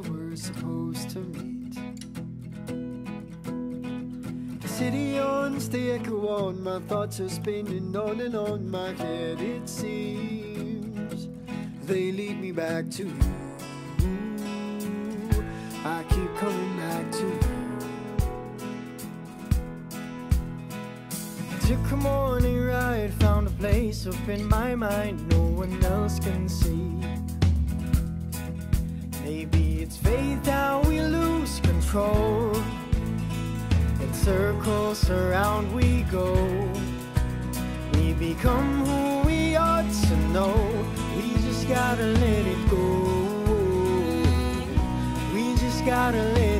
we're supposed to meet. The city owns the echo on, my thoughts are spinning on and on my head, it seems. They lead me back to you. I keep coming back to you. Took a morning ride, found a place up in my mind no one else can see. Around we go. We become who we ought to know. We just gotta let it go. We just gotta let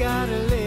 gotta let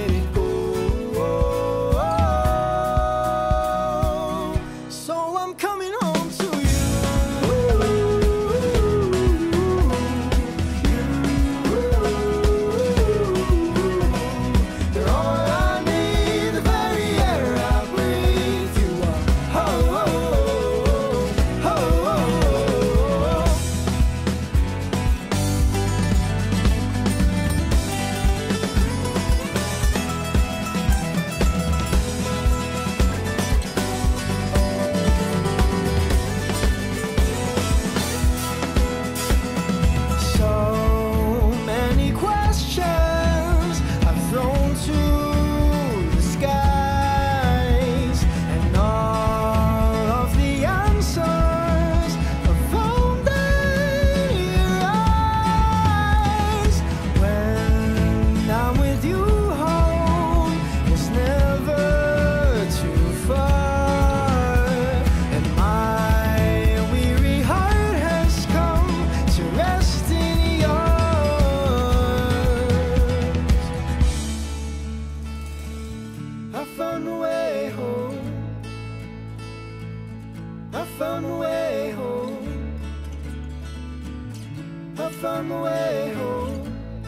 found a way home.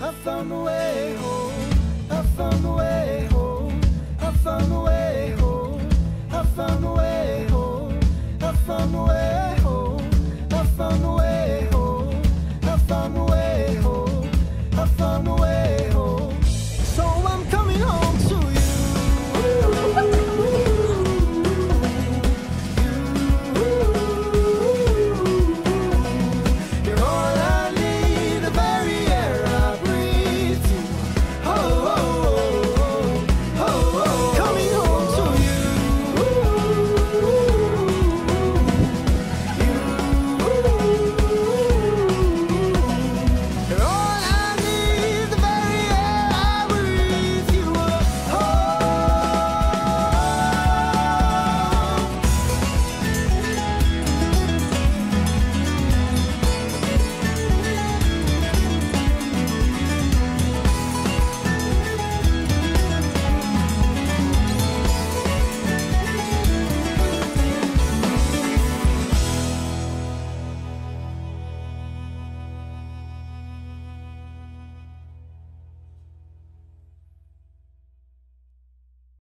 I found a way